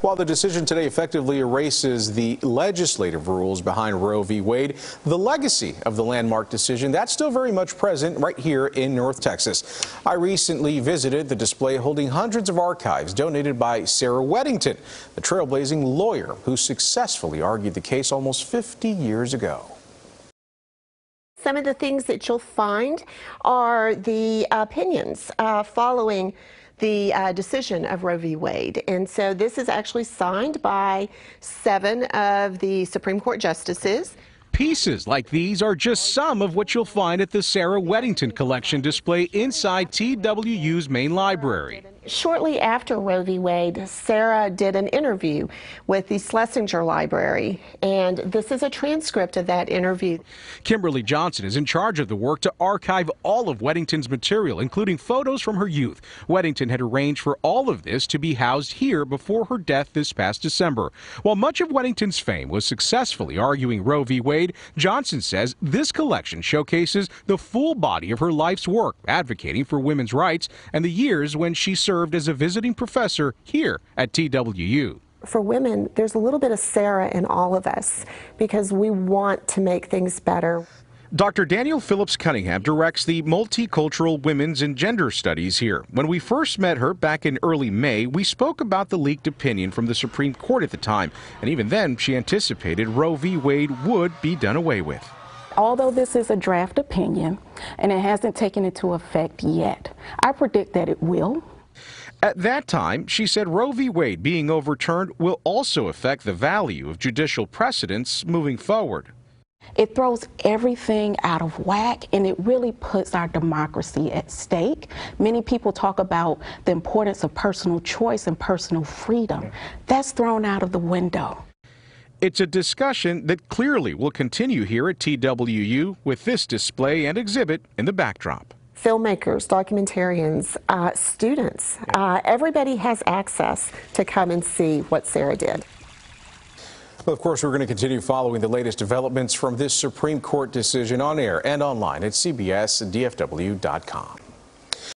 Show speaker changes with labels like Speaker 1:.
Speaker 1: While the decision today effectively erases the legislative rules behind Roe v. Wade, the legacy of the landmark decision, that's still very much present right here in North Texas. I recently visited the display holding hundreds of archives donated by Sarah Weddington, the trailblazing lawyer who successfully argued the case almost 50 years ago.
Speaker 2: Some of the things that you'll find are the opinions uh, following the uh, decision of Roe v. Wade. And so this is actually signed by seven of the Supreme Court justices.
Speaker 3: Pieces like these are just some of what you'll find at the Sarah Weddington collection display inside TWU's main library.
Speaker 2: Shortly after Roe v. Wade, Sarah did an interview with the Schlesinger Library, and this is a transcript of that interview.
Speaker 3: Kimberly Johnson is in charge of the work to archive all of Weddington's material, including photos from her youth. Weddington had arranged for all of this to be housed here before her death this past December. While much of Weddington's fame was successfully arguing Roe v. Wade, Johnson says this collection showcases the full body of her life's work advocating for women's rights and the years when she served as a visiting professor here at TWU.
Speaker 2: For women, there's a little bit of Sarah in all of us because we want to make things better.
Speaker 3: Dr. Danielle Phillips Cunningham directs the Multicultural Women's and Gender Studies here. When we first met her back in early May, we spoke about the leaked opinion from the Supreme Court at the time, and even then she anticipated Roe v. Wade would be done away with.
Speaker 4: Although this is a draft opinion and it hasn't taken into effect yet, I predict that it will.
Speaker 3: At that time, she said Roe v. Wade being overturned will also affect the value of judicial precedents moving forward.
Speaker 4: It throws everything out of whack and it really puts our democracy at stake. Many people talk about the importance of personal choice and personal freedom. That's thrown out of the window.
Speaker 3: It's a discussion that clearly will continue here at TWU with this display and exhibit in the backdrop
Speaker 2: filmmakers, documentarians, uh, students. Uh, everybody has access to come and see what Sarah did.
Speaker 1: Well, of course, we're going to continue following the latest developments from this Supreme Court decision on air and online at CBSDFW.com.